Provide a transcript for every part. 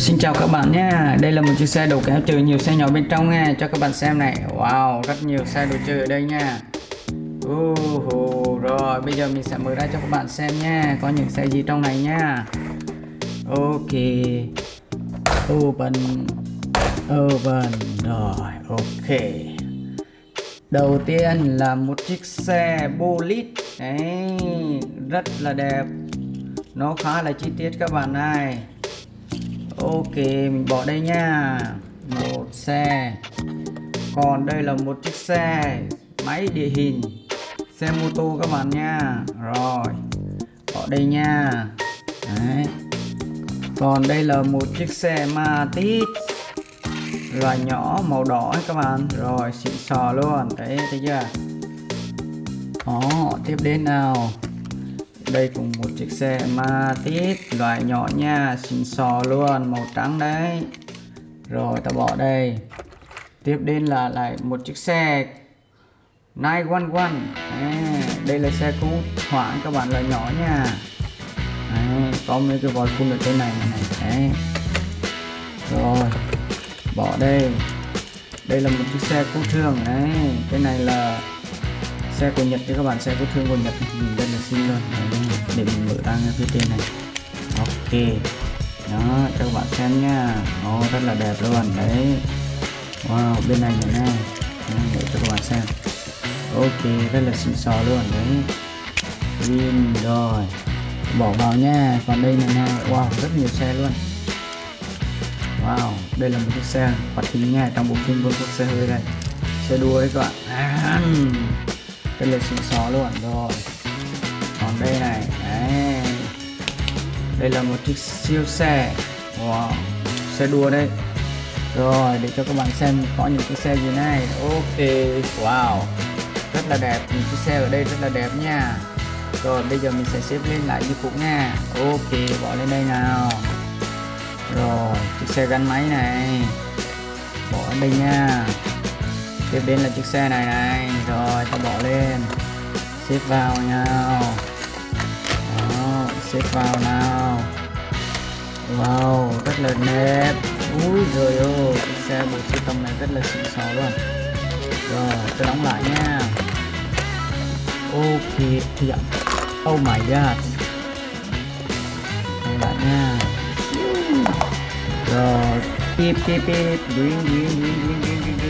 Xin chào các bạn nhé, đây là một chiếc xe đầu kéo trừ nhiều xe nhỏ bên trong nha, cho các bạn xem này. Wow, rất nhiều xe đồ chơi ở đây nha. Uh, Rồi, bây giờ mình sẽ mở ra cho các bạn xem nha. Có những xe gì trong này nha. Ok. Open Open Rồi, ok. Đầu tiên là một chiếc xe bolit Đấy, rất là đẹp. Nó khá là chi tiết các bạn này ok mình bỏ đây nha. Một xe. Còn đây là một chiếc xe. Máy địa hình. Xe mô tô các bạn nha. Rồi, bỏ đây nha. Đấy. còn đây là một chiếc xe Matiz loại nhỏ, màu đỏ các bạn. Rồi, xịn sò luôn. Đấy, thấy chưa? Đó, tiếp đến nào đây cũng một chiếc xe Matiz loại nhỏ nha xịn sò luôn màu trắng đấy. Rồi ta bỏ đây. Tiếp đến là lại một chiếc xe 911 à, đây là xe cứu hỏa các bạn loại nhỏ nha. À, có mấy cái vòi phun ở trên này này đấy. Rồi bỏ đây. Đây là một chiếc xe cứu thương đấy. Cái này là xe của Nhật cho các bạn xe cứu thương của Nhật nhìn rất là xinh luôn. Đấy, để mình mở ra phía trên này. Ok. Đó cho các bạn xem nha. Nó rất là đẹp luôn. Đấy. Wow bên này nữa này. Để cho các bạn xem. Ok rất là xịn sò luôn. Đấy. Pin rồi. Bỏ vào nha. Còn đây này nha wow rất nhiều xe luôn. Wow đây là một chiếc xe hoạt hình nha. Trong bộ phim con xe hơi đây. Xe đua đấy các bạn. À, cái là xịn xó luôn. Rồi. Còn đây này. Đấy. Đây là một chiếc siêu xe. Wow. Xe đua đây rồi, để cho các bạn xem có những cái xe gì này. Ok. Wow. Rất là đẹp. Những cái xe ở đây rất là đẹp nha. Rồi, bây giờ mình sẽ xếp lên lại như cũ nha. Ok, bỏ lên đây nào. Rồi, chiếc xe gắn máy này. Bỏ lên đây nha tiếp đến là chiếc xe này này. Rồi ta bỏ lên. Xếp vào nhau đó, xếp vào nào. Wow, rất là đẹp. Ui rồi ô chiếc xe bộ sưu tầm này rất là xịn xò luôn. Rồi, tôi đóng lại nha. Ok, thì oh my god. Đóng lại nha. Rồi pip pip pip green green green green green green.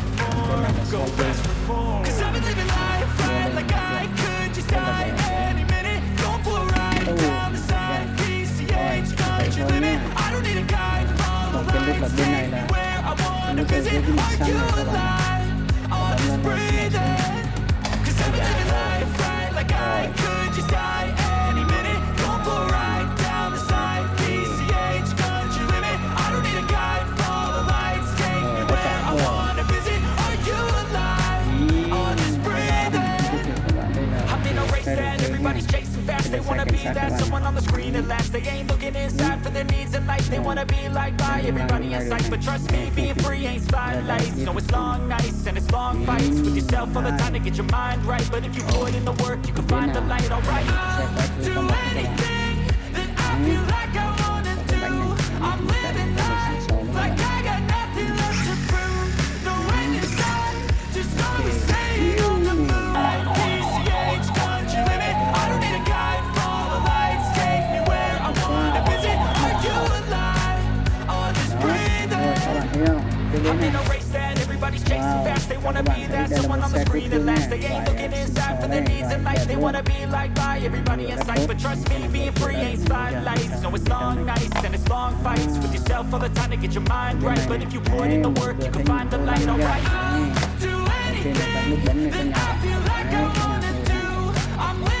Go ask for more, go ask for Cause I've been living life right like I could just die any minute. Going for a ride down the side PCH, country limit. I don't need a guide, follow còn cái nút là bên này là where I wanna nút ở dưới visit Are you này các bạn alive? I'll just breathe in Cause I've been living life right like I could just die đồ that chơi everybody's nha chasing fast. They wanna be that someone on the screen at last. They ain't looking inside for their needs in life. They wanna be like by everybody in sight. But trust me, being free ain't spotlights. No, it's long nights and it's long fights with yourself all the time to get your mind right. But if you put in the work, you can find the light. Alright, do không bật các bạn anything that I feel like I wanna có cái bánh do. I'm wanna be liked by everybody in sight. But trust me, being free ain't spotlights. No, it's long nights and it's long fights With yourself all the time to get your mind right. But if you put in the work, you can find the light, alright I'll do anything that I feel like I wanna do. I'm living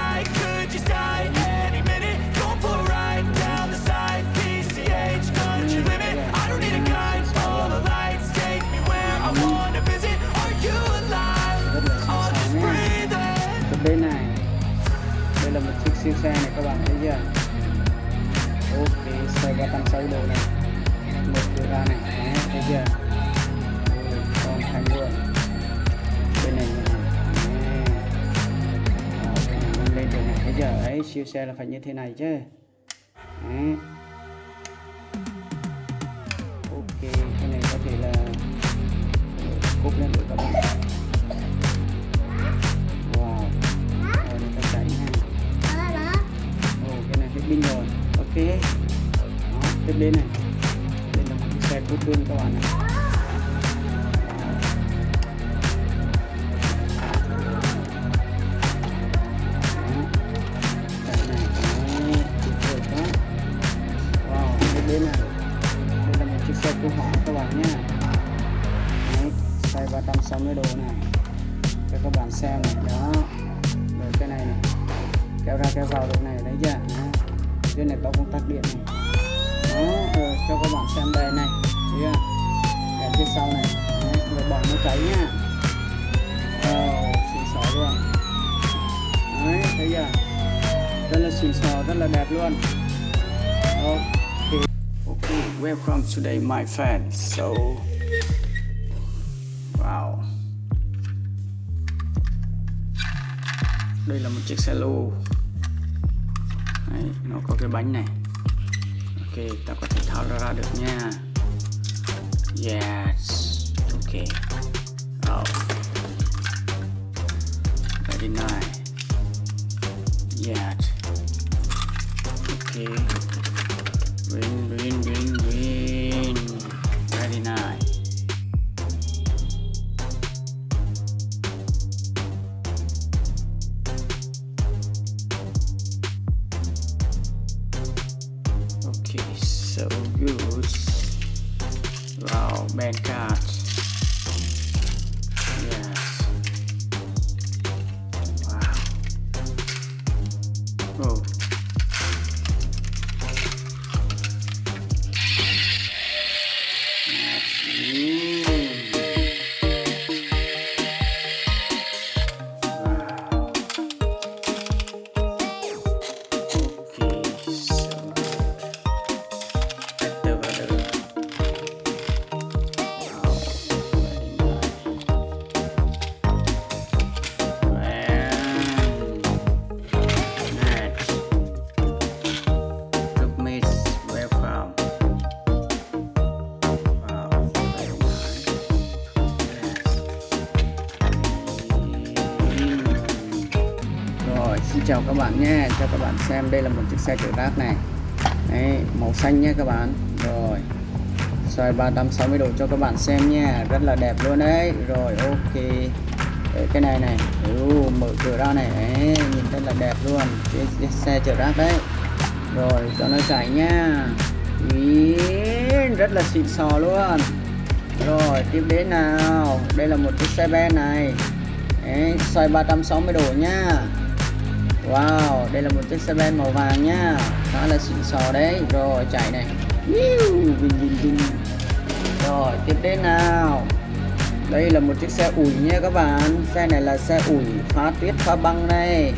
xe là phải như thế này chứ. Đấy. ok, cái này có thể là cúp lên được các bạn. Wow, rồi này ta chạy ha ồ, cái này hết pin rồi. Ok. Đó, tiếp đến này. Đây là một cái xe cúp luôn các bạn này xem đây này. Thấy chưa phía sau này. Đấy, rồi bỏ nó cháy nhá. Oh, xịn sò luôn đấy thấy chưa? Rất là xịn sò rất là đẹp luôn. Ok. Welcome today my friend. So wow. Đây là một chiếc xe lô. Đấy, nó có cái bánh này ok ta có thể tháo nó ra được nha yes. Ok oh. very nice. Yes. Ok green green oh nha cho các bạn xem đây là một chiếc xe chở rác này. Đấy, màu xanh nhé các bạn. Rồi xoay 360 độ cho các bạn xem nha rất là đẹp luôn đấy. Rồi ok. Đấy, cái này này. Ừ, mở cửa ra này. Đấy, nhìn rất là đẹp luôn. Chiếc, cái xe chở rác đấy. Rồi cho nó chạy nha Ý, rất là xịn sò luôn. Rồi tiếp đến nào. Đây là một chiếc xe ben này. Đấy, xoay 360 độ nha Wow, đây là một chiếc xe ben màu vàng nhá Khá là xịn sò đấy. Rồi chạy này. Vinh vinh vinh. Rồi tiếp đến nào. Đây là một chiếc xe ủi nha các bạn. Xe này là xe ủi phá tuyết phá băng này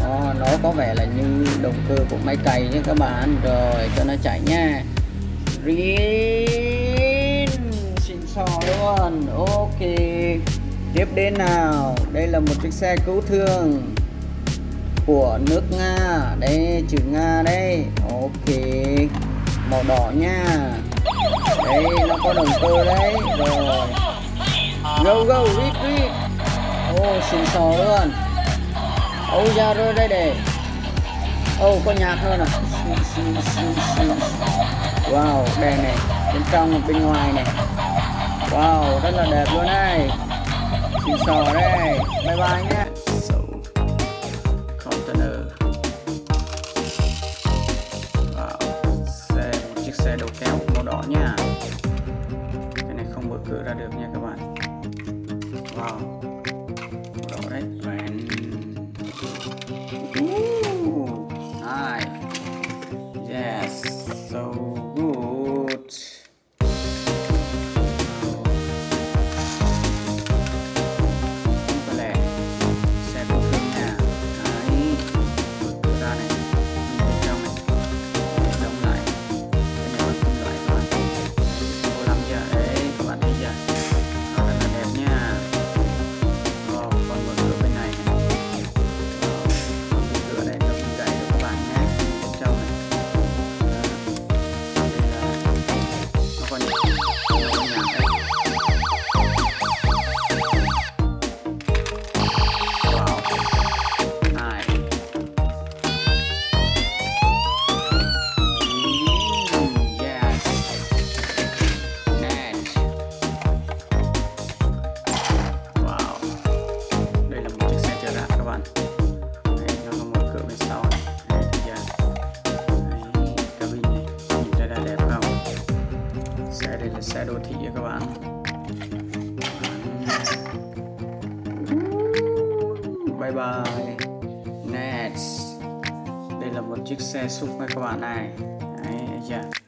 Đó, Nó có vẻ là như động cơ của máy cày nha các bạn. Rồi cho nó chạy nha. Rin Xịn sò luôn. Ok. Tiếp đến nào. Đây là một chiếc xe cứu thương của nước Nga. Đây chữ Nga đây. Ok. Màu đỏ nha. Đây nó có động cơ đấy. Rồi. Go go rít rít. Ô oh, xịn sò luôn. Ô oh, ra rồi đây để. Ô oh, có nhạc hơn à? Wow đèn này. Bên trong bên ngoài này. Wow rất là đẹp luôn này. Xịn sò đây. Bye bye nhé nha. Cái này không mở cửa ra được nha các bạn. Wow Xe đô thị các bạn. bye bye next đây là một chiếc xe xúc các bạn này đấy yeah.